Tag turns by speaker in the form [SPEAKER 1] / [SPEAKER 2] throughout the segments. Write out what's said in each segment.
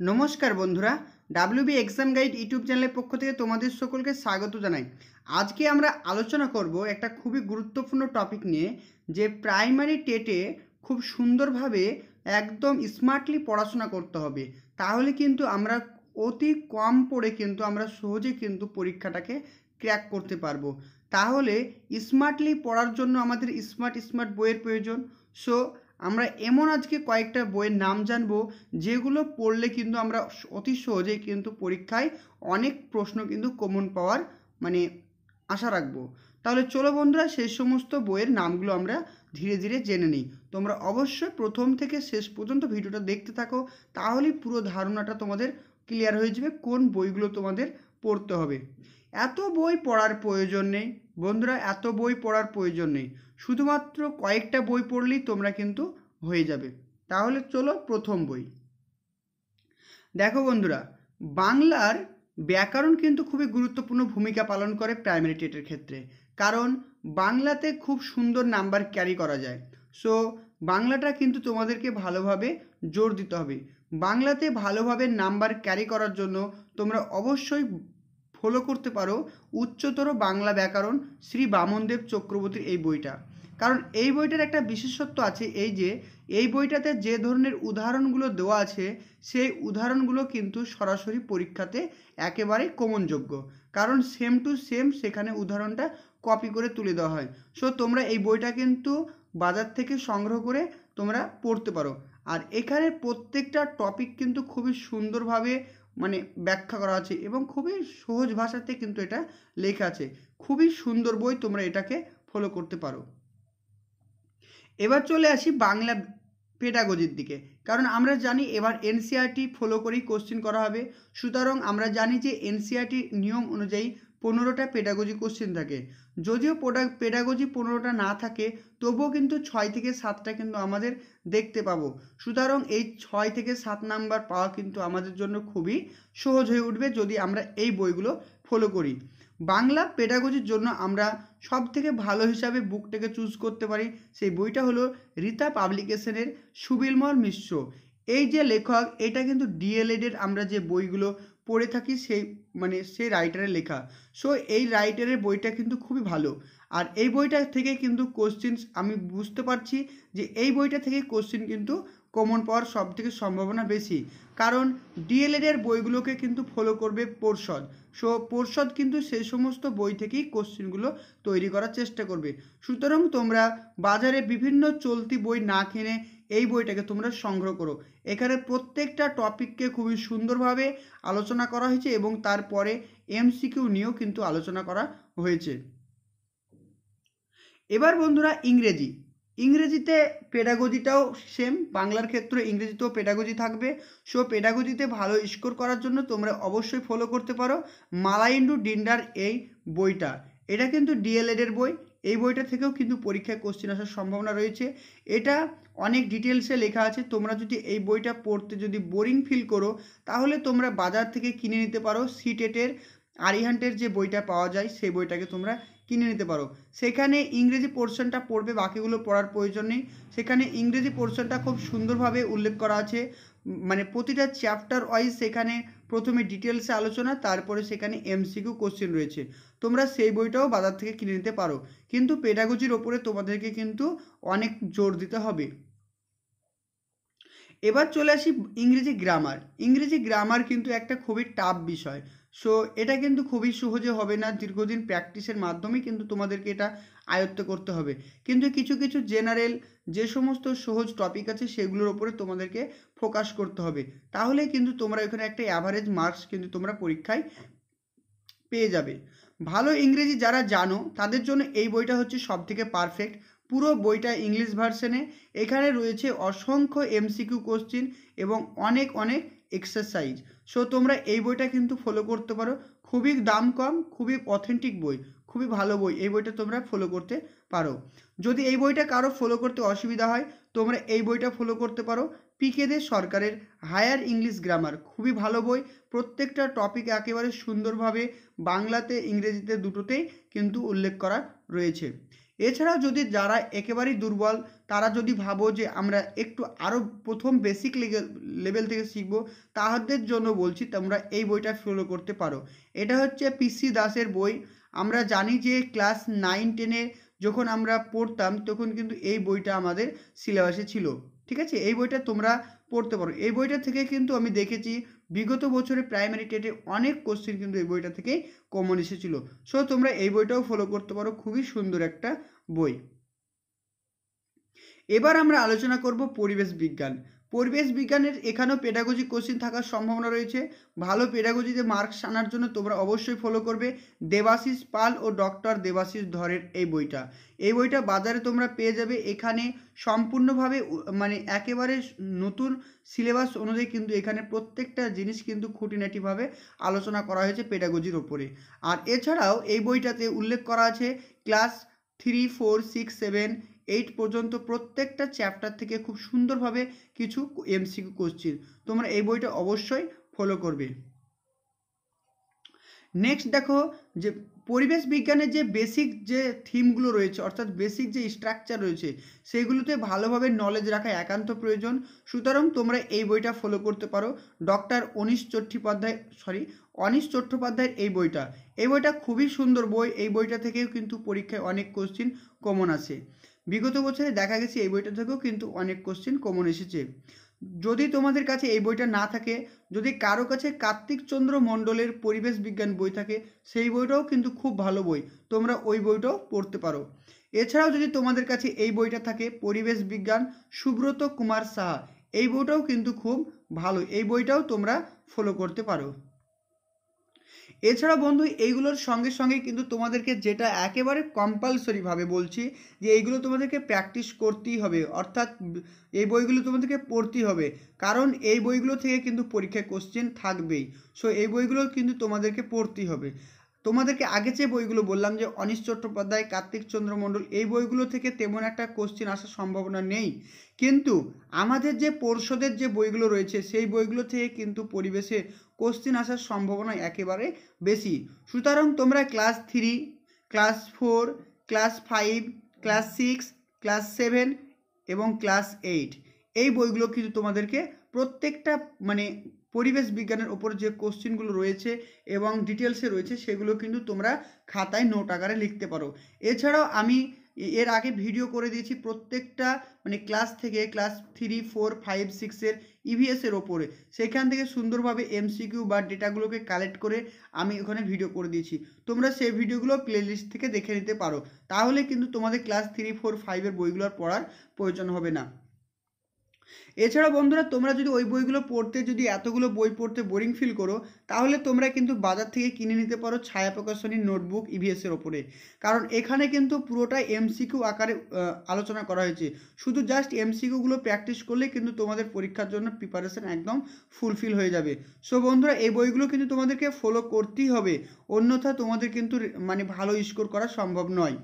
[SPEAKER 1] নমস্কার বন্ধুরা WB exam guide YouTube চ্যানেলের পক্ষ থেকে তোমাদের সকলকে স্বাগত জানাই। আজকে আমরা আলোচনা করব একটা খুবই গুরুত্বপূর্ণ টপিক নিয়ে, যে প্রাইমারি টেটে খুব সুন্দরভাবে একদম স্মার্টলি পড়াশোনা করতে হবে। তাহলে কিন্তু আমরা অতি কম পড়ে কিন্তু আমরা সহজে কিন্তু পরীক্ষাটাকে ক্র্যাক করতে পারব। তাহলে স্মার্টলি পড়ার জন্য আমাদের স্মার্ট স্মার্ট বইয়ের প্রয়োজন। সো আমরা এমন আজকে কয়েকটা বইয়ের নাম জানব, যেগুলো পড়লে কিন্তু আমরা অতি সহজেই কিন্তু পরীক্ষায় অনেক প্রশ্ন কিন্তু কমন পাওয়ার মানে আশা রাখব। তাহলে চলো বন্ধুরা সেই সমস্ত বইয়ের নামগুলো আমরা ধীরে ধীরে জেনে নিই। তোমরা অবশ্যই প্রথম থেকে শেষ পর্যন্ত ভিডিওটা দেখতে থাকো, তাহলেই পুরো ধারণাটা তোমাদের ক্লিয়ার হয়ে যাবে, কোন বইগুলো তোমাদের পড়তে হবে। এত বই পড়ার প্রয়োজন নেই। বন্ধুরা, এত বই পড়ার প্রয়োজন নেই। শুধুমাত্র কয়েকটা বই পড়লেই তোমরা কিন্তু হয়ে যাবে। তাহলে চলো প্রথম বই। দেখো বন্ধুরা, বাংলার ব্যাকরণ কিন্তু খুবই গুরুত্বপূর্ণ ভূমিকা পালন করে প্রাইমারি টেটের ক্ষেত্রে। কারণ, বাংলাতে খুব সুন্দর নাম্বার ক্যারি করা যায়। সো, বাংলাটা কিন্তু তোমাদেরকে ভালোভাবে জোর দিতে হবে। বাংলাতে ভালোভাবে নাম্বার ক্যারি করার জন্য তোমরা অবশ্যই ফলো করতে পারো উচ্চতর বাংলা ব্যাকরণ শ্রী বামনদেব চক্রবর্তীর এই বইটা। কারণ এই বইটার একটা বিশেষত্ব আছে এই যে, এই বইটাতে যে ধরনের উদাহরণগুলো দেওয়া আছে, সেই উদাহরণগুলো কিন্তু সরাসরি পরীক্ষাতে একেবারে কমনযোগ্য কারণ সেম টু সেম সেখানে উদাহরণটা কপি করে তুলে দেওয়া হয়। সো তোমরা এই বইটা কিন্তু বাজার থেকে সংগ্রহ করে তোমরা পড়তে পারো। আর এখানে প্রত্যেকটা টপিক কিন্তু খুবই সুন্দরভাবে মানে ব্যাখ্যা করা আছে এবং খুবই সহজ ভাষাতে কিন্তু এটা লেখা আছে। খুবই সুন্দর বই তোমরা এটাকে ফলো করতে পারো। এবার চলে আসি বাংলা পেডাগজির দিকে। কারণ আমরা জানি এবার এনসিআরটি ফলো করেই কোশ্চেন করা হবে। সুতরাং আমরা জানি যে এনসিআরটির নিয়ম অনুযায়ী পনেরোটা পেডাগজি কোশ্চেন থাকে। যদিও পেডাগজি পনেরোটা না থাকে, তবুও কিন্তু ছয় থেকে সাতটা কিন্তু আমাদের দেখতে পাবো। সুতরাং এই ছয় থেকে সাত নাম্বার পাওয়া কিন্তু আমাদের জন্য খুবই সহজ হয়ে উঠবে যদি আমরা এই বইগুলো ফলো করি। বাংলা পেডাগজির জন্য আমরা সব থেকে ভালো হিসাবে বুকটাকে চুজ করতে পারি, সেই বইটা হলো রীতা পাবলিকেশনের সুবিলমল মিশ্র। এই যে লেখক, এটা কিন্তু ডিএলএডের আমরা যে বইগুলো পড়ে থাকি সেই মানে সেই রাইটারের লেখা। সো এই রাইটারের বইটা কিন্তু খুবই ভালো। আর এই বইটা থেকে কিন্তু কোশ্চিন আমি বুঝতে পারছি যে এই বইটা থেকে কোশ্চিন কিন্তু কমন পাওয়ার সব থেকে সম্ভাবনা বেশি। কারণ ডিএলএডের বইগুলোকে কিন্তু ফলো করবে পর্ষদ। সো পর্ষদ কিন্তু সেই সমস্ত বই থেকেই কোশ্চেনগুলো তৈরি করার চেষ্টা করবে। সুতরাং তোমরা বাজারে বিভিন্ন চলতি বই না কিনে এই বইটাকে তোমরা সংগ্রহ করো। এখানে প্রত্যেকটা টপিককে খুবই সুন্দরভাবে আলোচনা করা হয়েছে এবং তারপরে এমসিকিউ নিয়েও কিন্তু আলোচনা করা হয়েছে। এবার বন্ধুরা ইংরেজি। ইংরেজিতে পেডাগজিটাও সেম বাংলার ক্ষেত্রে ইংরেজিতেও পেডাগজি থাকবে। সো পেডাগজিতে ভালো স্কোর করার জন্য তোমরা অবশ্যই ফলো করতে পারো। মালাইন্ডু ডিন্ডার এই বইটা। এটা কিন্তু ডিএলএডের বই। এই বইটা থেকেও কিন্তু পরীক্ষায় কোশ্চেন আসার সম্ভাবনা রয়েছে। এটা অনেক ডিটেলসে লেখা আছে। তোমরা যদি এই বইটা পড়তে যদি বোরিং ফিল করো, তাহলে তোমরা বাজার থেকে কিনে নিতে পারো। সিটেটের আরিহান্টের যে বইটা পাওয়া যায়, সেই বইটাকে তোমরা কিনে নিতে পারো। সেখানে ইংরেজি পোর্শনটা পড়বে, বাকিগুলো পড়ার প্রয়োজন নেই। সেখানে ইংরেজি পোর্শনটা খুব সুন্দরভাবে উল্লেখ করা আছে। মানে প্রতিটা চ্যাপ্টার ওয়াইজ সেখানে প্রথমে ডিটেলসে আলোচনা, তারপরে সেখানে এমসিকিউ কোশ্চেন রয়েছে। তোমরা সেই বইটাও বাজার থেকে কিনে নিতে পারো। কিন্তু পেডাগজির ওপরে তোমাদেরকে কিন্তু অনেক জোর দিতে হবে। এবার চলে আসি ইংরেজি গ্রামার ইংরেজি গ্রামার কিন্তু একটা খুবই টাফ বিষয়। সো এটা কিন্তু খুবই সহজে হবে না। দীর্ঘদিন প্র্যাকটিসের মাধ্যমেই কিন্তু তোমাদেরকে এটা আয়ত্ত করতে হবে। কিন্তু কিছু কিছু জেনারেল যে সমস্ত সহজ টপিক আছে, সেগুলোর ওপরে তোমাদেরকে ফোকাস করতে হবে। তাহলে কিন্তু তোমরা এখানে একটা অ্যাভারেজ মার্কস কিন্তু তোমরা পরীক্ষায় পেয়ে যাবে। ভালো ইংরেজি যারা জানো, তাদের জন্য এই বইটা হচ্ছে সব থেকে পারফেক্ট পুরো বইটা ইংলিশ ভার্সনে এখানে রয়েছে অসংখ্য এমসিকিউ কোশ্চিন এবং অনেক অনেক এক্সারসাইজ সো তোমরা এই বইটা কিন্তু ফলো করতে পারো। খুবই দাম কম, খুবই অথেন্টিক বই, খুবই ভালো বই। এই বইটা তোমরা ফলো করতে পারো। যদি এই বইটা কারও ফলো করতে অসুবিধা হয়, তোমরা এই বইটা ফলো করতে পারো পিকেদের সরকারের হায়ার ইংলিশ গ্রামার খুবই ভালো বই। প্রত্যেকটা টপিক একেবারে সুন্দরভাবে বাংলাতে, ইংরেজিতে দুটোতেই কিন্তু উল্লেখ করা রয়েছে। এছাড়াও যদি যারা একেবারেই দুর্বল তারা যদি ভাবো যে আমরা একটু আরও প্রথম বেসিক লেভেল থেকে শিখব, তাহাদের জন্য বলছি তোমরা এই বইটা ফলো করতে পারো। এটা হচ্ছে পিসি দাসের বই। আমরা জানি যে ক্লাস নাইন টেনে যখন আমরা পড়তাম, তখন কিন্তু এই বইটা আমাদের সিলেবাসে ছিল। ঠিক আছে? এই বইটা তোমরা পড়তে পারো। এই বইটা থেকে কিন্তু আমি দেখেছি, বিগত বছরে প্রাইমারি টেটে অনেক কোশ্চেন কিন্তু এই বইটা থেকেই কমন এসেছিল। সো তোমরা এই বইটাও ফলো করতে পারো। খুবই সুন্দর একটা বই। এবার আমরা আলোচনা করব পরিবেশ বিজ্ঞান। পরিবেশ বিজ্ঞানের এখানেও পেডাগজি কোশ্চিন থাকার সম্ভাবনা রয়েছে। ভালো পেডাগজিতে মার্কস আনার জন্য তোমরা অবশ্যই ফলো করবে। দেবাশিস পাল ও ডক্টর দেবাশিস ধরের এই বইটা। এই বইটা বাজারে তোমরা পেয়ে যাবে। এখানে সম্পূর্ণভাবে মানে একেবারে নতুন সিলেবাস অনুযায়ী কিন্তু এখানে প্রত্যেকটা জিনিস কিন্তু খুঁটিনাটিভাবে আলোচনা করা হয়েছে পেডাগজির ওপরে। আর এছাড়াও এই বইটাতে উল্লেখ করা আছে class three four six seven eight পর্যন্ত প্রত্যেকটা চ্যাপ্টার থেকে খুব সুন্দরভাবে কিছু এমসিকিউ কোশ্চিন তোমরা এই বইটা অবশ্যই ফলো করবে। নেক্সট দেখো যে পরিবেশ বিজ্ঞানের যে বেসিক যে থিমগুলো রয়েছে, অর্থাৎ বেসিক যে স্ট্রাকচার রয়েছে, সেগুলোতে ভালোভাবে নলেজ রাখা একান্ত প্রয়োজন। সুতরাং তোমরা এই বইটা ফলো করতে পারো। ডক্টর অনিশ চট্টোপাধ্যায় সরি অনিশ চট্টোপাধ্যায়ের এই বইটা। এই বইটা খুবই সুন্দর বই। এই বইটা থেকেও কিন্তু পরীক্ষায় অনেক কোশ্চিন কমন আসে বিগত বছরে দেখা গেছে এই বইটা থেকেও কিন্তু অনেক কোশ্চেন কমন এসেছে। যদি তোমাদের কাছে এই বইটা না থাকে, যদি কারও কাছে কার্তিক চন্দ্র মণ্ডলের পরিবেশ বিজ্ঞান বই থাকে, সেই বইটাও কিন্তু খুব ভালো বই। তোমরা ওই বইটাও পড়তে পারো। এছাড়াও যদি তোমাদের কাছে এই বইটা থাকে, পরিবেশ বিজ্ঞান, সুব্রত কুমার সাহা, এই বইটাও কিন্তু খুব ভালো। এই বইটাও তোমরা ফলো করতে পারো। এছাড়া বন্ধু, এইগুলোর সঙ্গে সঙ্গে কিন্তু তোমাদেরকে যেটা একেবারে কম্পালসরিভাবে বলছি, যে এইগুলো তোমাদেরকে প্র্যাকটিস করতেই হবে, অর্থাৎ এই বইগুলো তোমাদেরকে পড়তেই হবে। কারণ এই বইগুলো থেকে কিন্তু পরীক্ষায় কোশ্চেন থাকবেই। সো এই বইগুলো কিন্তু তোমাদেরকে পড়তেই হবে। তোমাদেরকে আগে যে বইগুলো বললাম, যে অনিশ চট্টোপাধ্যায়, কার্তিক চন্দ্র মণ্ডল, এই বইগুলো থেকে তেমন একটা কোশ্চেন আসার সম্ভাবনা নেই। কিন্তু আমাদের যে পর্ষদের যে বইগুলো রয়েছে, সেই বইগুলো থেকে কিন্তু পরিবেশে কোশ্চেন আসার সম্ভাবনা একেবারে বেশি। সুতরাং তোমরা class three, class four, class five, class six, class seven এবং ক্লাস এইট এই বইগুলো কিন্তু তোমাদেরকে প্রত্যেকটা মানে পরিবেশ বিজ্ঞানের ওপর যে কোশ্চেনগুলো রয়েছে এবং ডিটেলসে রয়েছে সেগুলো কিন্তু তোমরা খাতায় নোট আকারে লিখতে পারো। এছাড়াও আমি এর আগে ভিডিও করে দিয়েছি প্রত্যেকটা মানে ক্লাস থেকে ক্লাস থ্রি, ফোর, ফাইভ, সিক্সের ইভিএসের ওপরে। সেখান থেকে সুন্দরভাবে এমসিকিউ বা ডেটাগুলোকে কালেক্ট করে আমি ওখানে ভিডিও করে দিয়েছি। তোমরা সেই ভিডিওগুলো প্লেলিস্ট থেকে দেখে নিতে পারো। তাহলে কিন্তু তোমাদের ক্লাস থ্রি ফোর ফাইভের বইগুলোর পড়ার প্রয়োজন হবে না। এছাড়া বন্ধুরা, তোমরা যদি ওই বইগুলো পড়তে, যদি এতগুলো বই পড়তে বোরিং ফিল করো, তাহলে তোমরা কিন্তু বাজার থেকে কিনে নিতে পারো ছায়া প্রকাশনীর নোটবুক ইভিএসের ওপরে। কারণ এখানে কিন্তু পুরোটাই এমসিকিউ আকারে আলোচনা করা হয়েছে। শুধু জাস্ট এমসিকিউগুলো প্র্যাকটিস করলে কিন্তু তোমাদের পরীক্ষার জন্য প্রিপারেশন একদম ফুলফিল হয়ে যাবে। সো বন্ধুরা, এই বইগুলো কিন্তু তোমাদেরকে ফলো করতেই হবে। অন্যথা তোমাদের কিন্তু মানে ভালো স্কোর করা সম্ভব নয়।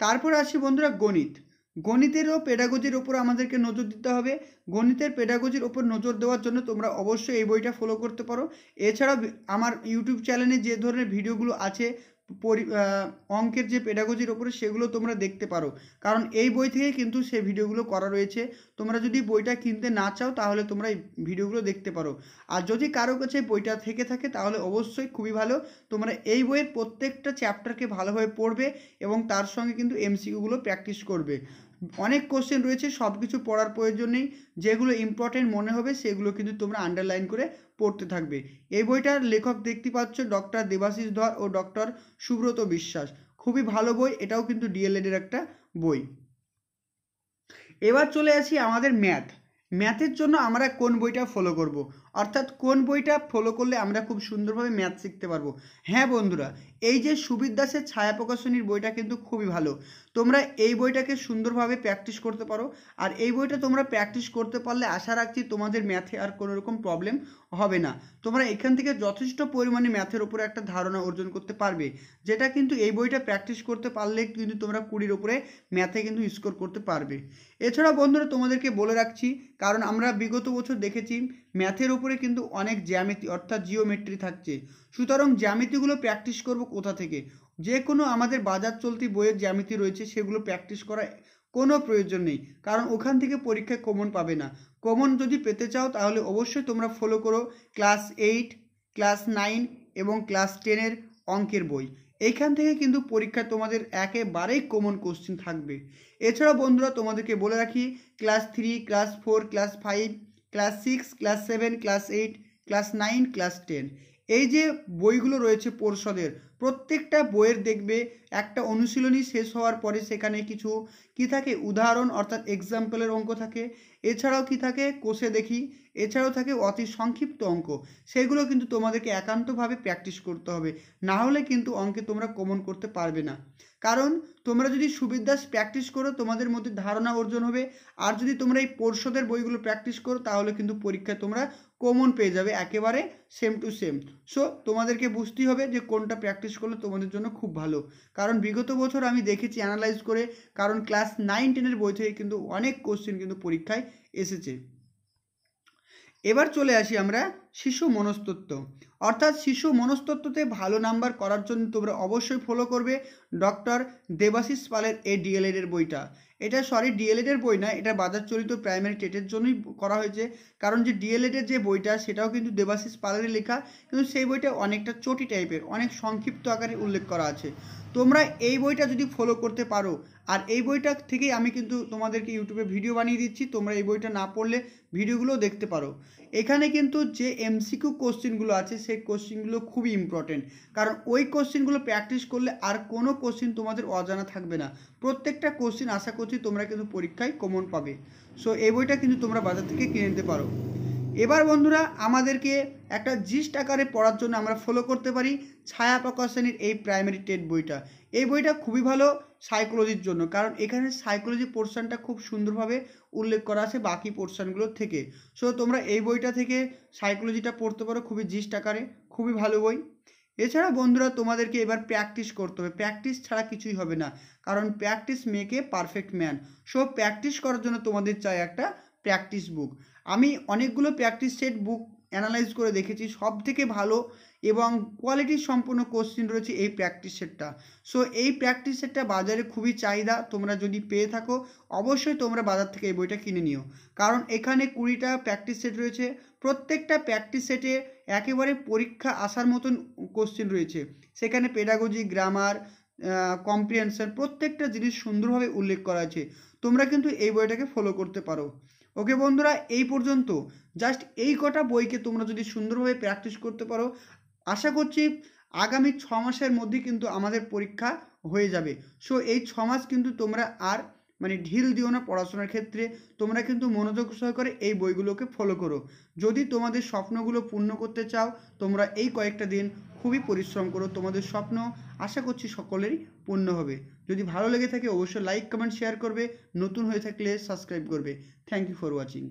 [SPEAKER 1] তারপর আসি বন্ধুরা গণিত। গণিতেরও পেডাগজির ওপর আমাদেরকে নজর দিতে হবে। গণিতের পেডাগজির ওপর নজর দেওয়ার জন্য তোমরা অবশ্যই এই বইটা ফলো করতে পারো। এছাড়াও আমার ইউটিউব চ্যানেলে যে ধরনের ভিডিওগুলো আছে, পরি অঙ্কের যে পেডাগজির ওপরে সেগুলো তোমরা দেখতে পারো। কারণ এই বই থেকে কিন্তু সে ভিডিওগুলো করা রয়েছে। তোমরা যদি বইটা কিনতে না চাও, তাহলে তোমরা এই ভিডিওগুলো দেখতে পারো। আর যদি কারও কাছে বইটা থেকে থাকে, তাহলে অবশ্যই খুবই ভালো। তোমরা এই বইয়ের প্রত্যেকটা চ্যাপ্টারকে ভালোভাবে পড়বে এবং তার সঙ্গে কিন্তু এমসিকিউগুলো প্র্যাকটিস করবে। অনেক কোশ্চেন রয়েছে সব কিছু পড়ার প্রয়োজন নেই। যেগুলো ইম্পর্টেন্ট মনে হবে, সেগুলো কিন্তু তোমরা আন্ডারলাইন করে পড়তে থাকবে। এই বইটার লেখক দেখতে পাচ্ছ ডক্টর দেবাশিস ধর ও ডক্টর সুব্রত বিশ্বাস। খুবই ভালো বই, এটাও কিন্তু ডিএলএডের একটা বই। এবার চলে আসি আমাদের ম্যাথ ম্যাথের জন্য আমরা কোন বইটা ফলো করব। অর্থাৎ কোন বইটা ফলো করলে আমরা খুব সুন্দরভাবে ম্যাথ শিখতে পারব? হ্যাঁ বন্ধুরা, এই যে সুবির দাসের ছায়া প্রকাশনীর বইটা কিন্তু খুবই ভালো। তোমরা এই বইটাকে সুন্দরভাবে প্র্যাকটিস করতে পারো। আর এই বইটা তোমরা প্র্যাকটিস করতে পারলে আশা রাখছি তোমাদের ম্যাথে আর কোনো রকম প্রবলেম হবে না। তোমরা এখান থেকে যথেষ্ট পরিমাণে ম্যাথের উপরে একটা ধারণা অর্জন করতে পারবে, যেটা কিন্তু এই বইটা প্র্যাকটিস করতে পারলে কিন্তু তোমরা কুড়ির উপরে ম্যাথে কিন্তু স্কোর করতে পারবে। এছাড়া বন্ধুরা তোমাদেরকে বলে রাখছি, কারণ আমরা বিগত বছর দেখেছি ম্যাথের উপরে কিন্তু অনেক জ্যামিতি, অর্থাৎ জিওমেট্রি থাকছে। সুতরাং জ্যামিতিগুলো প্র্যাকটিস করব কোথা থেকে? যে কোনো আমাদের বাজার চলতি বইয়ের জ্যামিতি রয়েছে, সেগুলো প্র্যাকটিস করা কোনো প্রয়োজন নেই, কারণ ওখান থেকে পরীক্ষায় কমন পাবে না। কমন যদি পেতে চাও, তাহলে অবশ্যই তোমরা ফলো করো ক্লাস এইট ক্লাস নাইন এবং ক্লাস টেনের অঙ্কের বই। এইখান থেকে কিন্তু পরীক্ষায় তোমাদের একেবারেই কমন কোশ্চিন থাকবে। এছাড়া বন্ধুরা, তোমাদেরকে বলে রাখি class three class four class five class six, class seven, class eight, class nine, class ten. এই যে বইগুলো রয়েছে পর্ষদের, প্রত্যেকটা বইয়ের দেখবে একটা অনুশীলনী শেষ হওয়ার পরে সেখানে কিছু কি থাকে? উদাহরণ, অর্থাৎ এক্সাম্পলের অঙ্ক থাকে। এছাড়াও কি থাকে? কোষে দেখি। এছাড়াও থাকে অতি সংক্ষিপ্ত অঙ্ক। সেগুলো কিন্তু তোমাদেরকে একান্তভাবে প্র্যাকটিস করতে হবে। না হলে কিন্তু অঙ্কে তোমরা কমন করতে পারবে না। কারণ তোমরা যদি সুবিধাস প্র্যাকটিস করো, তোমাদের মধ্যে ধারণা অর্জন হবে। আর যদি তোমরা এই পর্ষদের বইগুলো প্র্যাকটিস করো, তাহলে কিন্তু পরীক্ষায় তোমরা কমন পেয়ে যাবে, একেবারে সেম টু সেম সো তোমাদেরকে বুঝতেই হবে যে কোনটা প্র্যাকটিস করলে তোমাদের জন্য খুব ভালো। কারণ বিগত বছর আমি দেখেছি অ্যানালাইজ করে, কারণ ক্লাস নাইন টেনের বই থেকে কিন্তু অনেক কোশ্চেন কিন্তু পরীক্ষায় এসেছে। এবার চলে আসি আমরা শিশু মনস্তত্ত্ব অর্থাৎ শিশু মনস্তত্ত্বতে ভালো নাম্বার করার জন্য তোমরা অবশ্যই ফলো করবে ডক্টর দেবাশিস পালের এই ডিএলএড এর বইটা। এটা সরি ডিএলএড এর বই না, এটা বাজার চলিত প্রাইমারি টেটের জন্যই করা হয়েছে। কারণ যে ডিএলএড এর যে বইটা, সেটাও কিন্তু দেবাশিস পালের লেখা। কিন্তু সেই বইটা অনেকটা চটি টাইপের অনেক সংক্ষিপ্ত আকারে উল্লেখ করা আছে। তোমরা এই বইটা যদি ফলো করতে পারো আর এই বইটা থেকেই আমি কিন্তু তোমাদেরকে ইউটিউবে ভিডিও বানিয়ে দিচ্ছি। তোমরা এই বইটা না পড়লে ভিডিওগুলো দেখতে পারো। এখানে কিন্তু যে এমসিকিউ কোশ্চেনগুলো আছে, সেই কোশ্চেনগুলো খুবই ইম্পর্টেন্ট কারণ ওই কোশ্চেনগুলো প্র্যাকটিস করলে আর কোনো কোশ্চেন তোমাদের অজানা থাকবে না। প্রত্যেকটা কোশ্চেন আশা করছি তোমরা কিন্তু পরীক্ষায় কমন পাবে। সো এই বইটা কিন্তু তোমরা বাজার থেকে কিনে নিতে পারো। এবার বন্ধুরা, আমাদেরকে একটা জিস্ট আকারে পড়ার জন্য আমরা ফলো করতে পারি। ছায়া প্রকাশনীর এই প্রাইমারি টেট বইটা। এই বইটা খুবই ভালো। সাইকোলজির জন্য। কারণ এখানে সাইকোলজি পোর্শনটা খুব সুন্দরভাবে উল্লেখ করা আছে বাকি পোর্শনগুলোর থেকে। সো তোমরা এই বইটা থেকে সাইকোলজিটা পড়তে পারো, খুবই জিস্ট আকারে, খুবই ভালো বই। এছাড়া বন্ধুরা, তোমাদেরকে এবার প্র্যাকটিস করতে হবে। প্র্যাকটিস ছাড়া কিছুই হবে না। কারণ practice make perfect man so practice করার জন্য তোমাদের চাই একটা প্র্যাকটিস বুক আমি অনেকগুলো প্র্যাকটিস সেট বুক অ্যানালাইজ করে দেখেছি সব থেকে ভালো এবং কোয়ালিটি সম্পূর্ণ কোশ্চিন রয়েছে এই প্র্যাকটিস সেটটা সো এই প্র্যাকটিস সেটটা বাজারে খুবই চাহিদা, তোমরা যদি পেয়ে থাকো, অবশ্যই তোমরা বাজার থেকে এই বইটা কিনে নিও। কারণ এখানে কুড়িটা প্র্যাকটিস সেট রয়েছে, প্রত্যেকটা প্র্যাকটিস সেটে একেবারে পরীক্ষা আসার মতন কোশ্চিন রয়েছে। সেখানে পেডাগজি গ্রামার কম্প্রিহেনশন প্রত্যেকটা জিনিস সুন্দরভাবে উল্লেখ করা আছে। তোমরা কিন্তু এই বইটাকে ফলো করতে পারো। ওকে বন্ধুরা, এই পর্যন্ত। জাস্ট এই কটা বইকে তোমরা যদি সুন্দরভাবে প্র্যাকটিস করতে পারো, আশা করছি আগামী ছ মাসের মধ্যে কিন্তু আমাদের পরীক্ষা হয়ে যাবে। সো এই ছ মাস কিন্তু তোমরা আর মানে ঢিল দিও না পড়াশোনার ক্ষেত্রে, তোমরা কিন্তু মনোযোগ সহকারে এই বইগুলোকে ফলো করো। যদি তোমাদের স্বপ্নগুলো পূর্ণ করতে চাও, তোমরা এই কয়েকটা দিন খুবই পরিশ্রম করো, তোমাদের স্বপ্ন আশা করছি সকলেরই পূর্ণ হবে। যদি ভালো লেগে থাকে, অবশ্যই লাইক কমেন্ট শেয়ার করবে, নতুন হয়ে থাকলে সাবস্ক্রাইব করবে। Thank you for watching